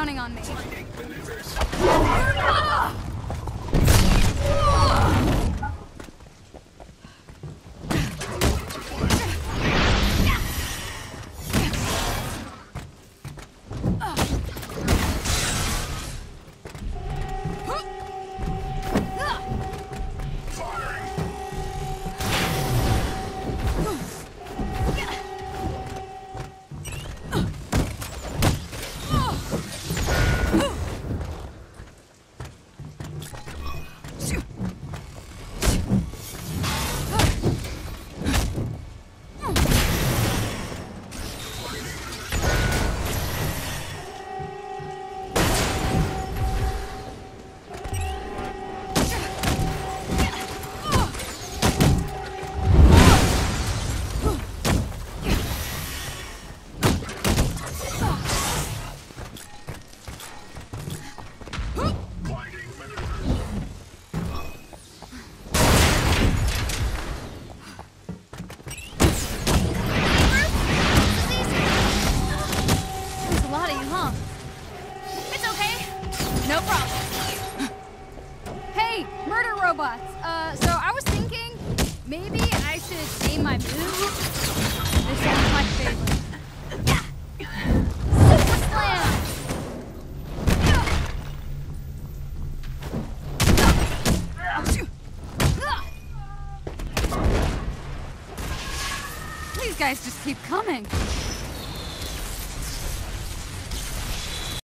counting on me. Maybe I should aim my move. This is my favorite. Super slam! These guys just keep coming.